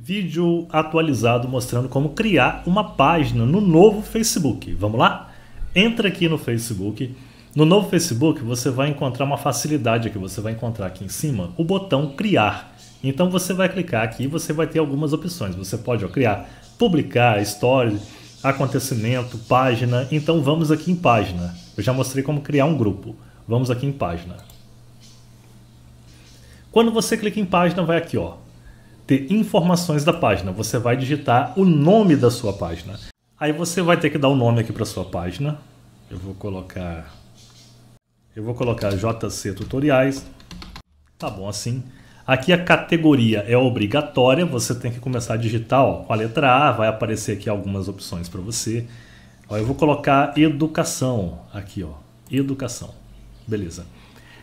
Vídeo atualizado mostrando como criar uma página no novo Facebook. Vamos lá? Entra aqui no Facebook. No novo Facebook você vai encontrar uma facilidade aqui. Você vai encontrar aqui em cima o botão criar. Então você vai clicar aqui e você vai ter algumas opções. Você pode ó, criar, publicar, story, acontecimento, página. Então vamos aqui em página. Eu já mostrei como criar um grupo. Vamos aqui em página. Quando você clica em página, vai aqui, ó, ter informações da página. Você vai digitar o nome da sua página. Aí você vai ter que dar o um nome aqui para sua página. Eu vou colocar eu vou colocar JC Tutoriais. Tá bom assim. Aqui a categoria é obrigatória, você tem que começar a digitar ó, com a letra A, vai aparecer aqui algumas opções para você. Ó, eu vou colocar educação aqui, ó, educação. Beleza.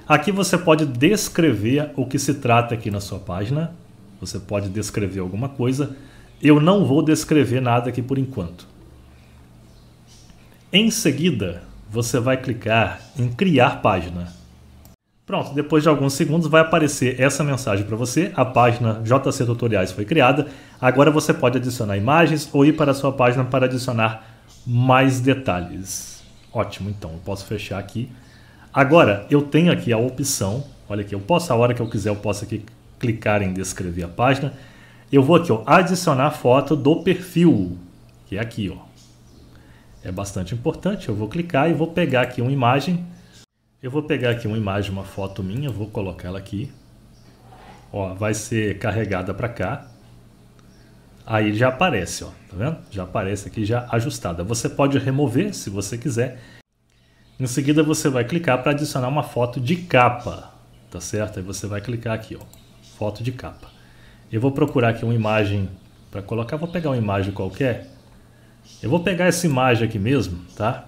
Aqui você pode descrever o que se trata aqui na sua página. Você pode descrever alguma coisa. Eu não vou descrever nada aqui por enquanto. Em seguida, você vai clicar em criar página. Pronto, depois de alguns segundos vai aparecer essa mensagem para você. A página JC Tutoriais foi criada. Agora você pode adicionar imagens ou ir para a sua página para adicionar mais detalhes. Ótimo, então eu posso fechar aqui. Agora eu tenho aqui a opção, olha aqui, eu posso a hora que eu quiser eu posso aqui clicar em descrever a página. Eu vou aqui, ó, adicionar foto do perfil, que é aqui, ó. É bastante importante. Eu vou clicar e vou pegar aqui uma imagem. Eu vou pegar aqui uma imagem, uma foto minha, vou colocar ela aqui. Ó, vai ser carregada para cá. Aí já aparece, ó, tá vendo? Já aparece aqui já ajustada. Você pode remover se você quiser. Em seguida você vai clicar para adicionar uma foto de capa, tá certo? Aí você vai clicar aqui, ó, foto de capa. Eu vou procurar aqui uma imagem para colocar, vou pegar uma imagem qualquer. Eu vou pegar essa imagem aqui mesmo, tá?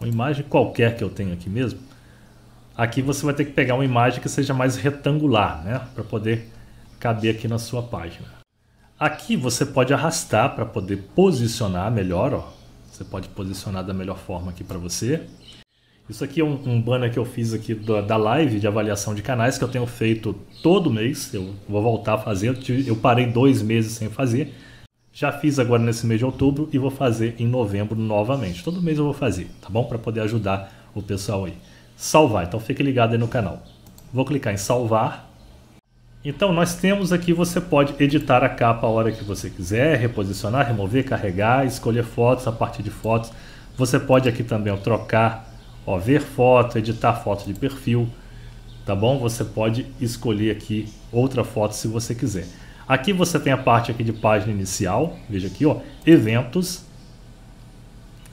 Uma imagem qualquer que eu tenho aqui mesmo. Aqui você vai ter que pegar uma imagem que seja mais retangular, né? Para poder caber aqui na sua página. Aqui você pode arrastar para poder posicionar melhor, ó. Você pode posicionar da melhor forma aqui para você. Isso aqui é um, um, banner que eu fiz aqui da, da, live de avaliação de canais que eu tenho feito todo mês. Eu vou voltar a fazer. Eu parei dois meses sem fazer. Já fiz agora nesse mês de outubro e vou fazer em novembro novamente. Todo mês eu vou fazer, tá bom? Para poder ajudar o pessoal aí. Salvar. Então fique ligado aí no canal. Vou clicar em salvar. Então nós temos aqui, você pode editar a capa a hora que você quiser, reposicionar, remover, carregar, escolher fotos a partir de fotos. Você pode aqui também ó, trocar, ó, ver foto, editar foto de perfil, tá bom? Você pode escolher aqui outra foto se você quiser. Aqui você tem a parte aqui de página inicial, veja aqui, ó, eventos.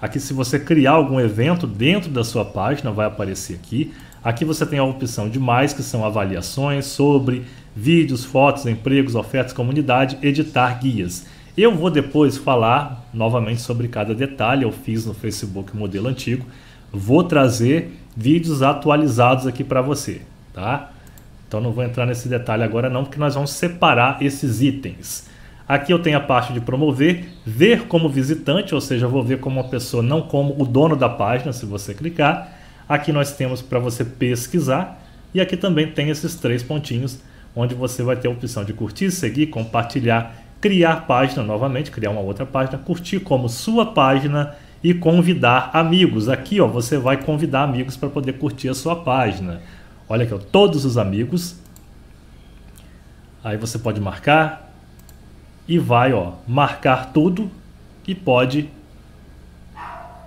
Aqui se você criar algum evento dentro da sua página, vai aparecer aqui. Aqui você tem a opção de mais, que são avaliações sobre vídeos, fotos, empregos, ofertas, comunidade, editar guias. Eu vou depois falar novamente sobre cada detalhe, eu fiz no Facebook modelo antigo. Vou trazer vídeos atualizados aqui para você, tá? Então não vou entrar nesse detalhe agora não, porque nós vamos separar esses itens. Aqui eu tenho a parte de promover, ver como visitante, ou seja, eu vou ver como uma pessoa, não como o dono da página, se você clicar. Aqui nós temos para você pesquisar e aqui também tem esses três pontinhos onde você vai ter a opção de curtir, seguir, compartilhar, criar página novamente, criar uma outra página, curtir como sua página e convidar amigos. Aqui ó, você vai convidar amigos para poder curtir a sua página. Olha aqui, ó, todos os amigos. Aí você pode marcar e vai ó, marcar tudo e pode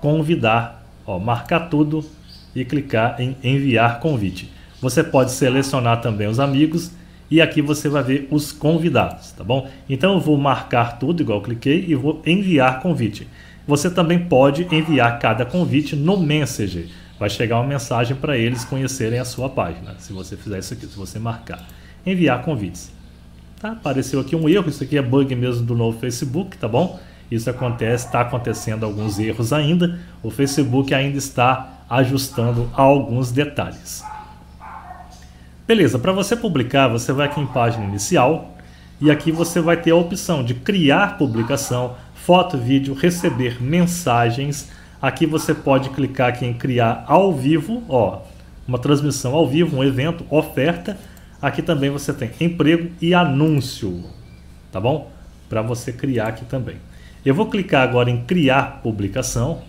convidar, ó, marcar tudo e clicar em enviar convite. Você pode selecionar também os amigos e aqui você vai ver os convidados, tá bom? Então eu vou marcar tudo, igual eu cliquei, e vou enviar convite. Você também pode enviar cada convite no Messenger. Vai chegar uma mensagem para eles conhecerem a sua página, se você fizer isso aqui, se você marcar. Enviar convites. Tá? Apareceu aqui um erro, isso aqui é bug mesmo do novo Facebook, tá bom? Isso acontece, está acontecendo alguns erros ainda. O Facebook ainda está ajustando alguns detalhes. Beleza, para você publicar, você vai aqui em página inicial e aqui você vai ter a opção de criar publicação, foto, vídeo, receber mensagens. Aqui você pode clicar aqui em criar ao vivo, ó, uma transmissão ao vivo, um evento, oferta. Aqui também você tem emprego e anúncio, tá bom? para você criar aqui também. Eu vou clicar agora em criar publicação.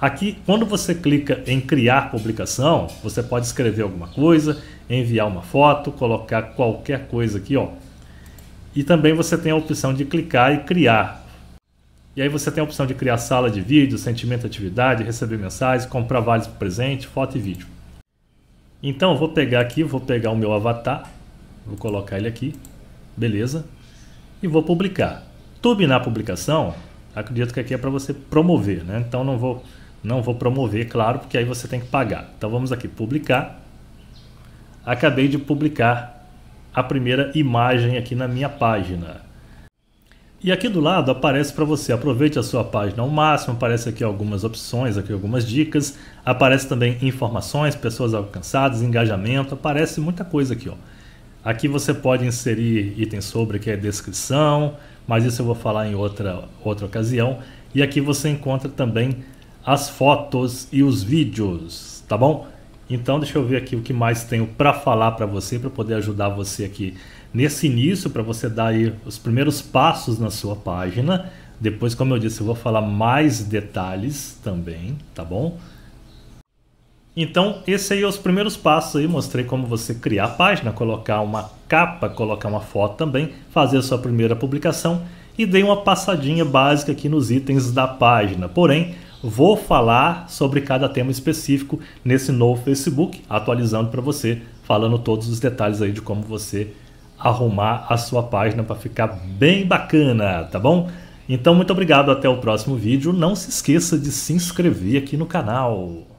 Aqui, quando você clica em criar publicação, você pode escrever alguma coisa, enviar uma foto, colocar qualquer coisa aqui, ó. E também você tem a opção de clicar e criar. E aí você tem a opção de criar sala de vídeo, sentimento atividade, receber mensagens, comprar vales para presente, foto e vídeo. Então eu vou pegar aqui, vou pegar o meu avatar, vou colocar ele aqui, beleza? E vou publicar. Turbinar publicação, acredito que aqui é para você promover, né? Então não vou, não vou promover, claro, porque aí você tem que pagar. Então vamos aqui, publicar. Acabei de publicar a primeira imagem aqui na minha página. E aqui do lado aparece para você, aproveite a sua página ao máximo, aparece aqui algumas opções, aqui algumas dicas, aparece também informações, pessoas alcançadas, engajamento, aparece muita coisa aqui. Ó. Aqui você pode inserir itens sobre que é descrição, mas isso eu vou falar em outra, outra ocasião. E aqui você encontra também as fotos e os vídeos, tá bom? Então deixa eu ver aqui o que mais tenho para falar para você, para poder ajudar você aqui nesse início, para você dar aí os primeiros passos na sua página. Depois, como eu disse, eu vou falar mais detalhes também, tá bom? Então, esse aí é os primeiros passos aí, mostrei como você criar a página, colocar uma capa, colocar uma foto também, fazer a sua primeira publicação e dei uma passadinha básica aqui nos itens da página. Porém, vou falar sobre cada tema específico nesse novo Facebook, atualizando para você, falando todos os detalhes aí de como você arrumar a sua página para ficar bem bacana, tá bom? Então, muito obrigado, até o próximo vídeo. Não se esqueça de se inscrever aqui no canal.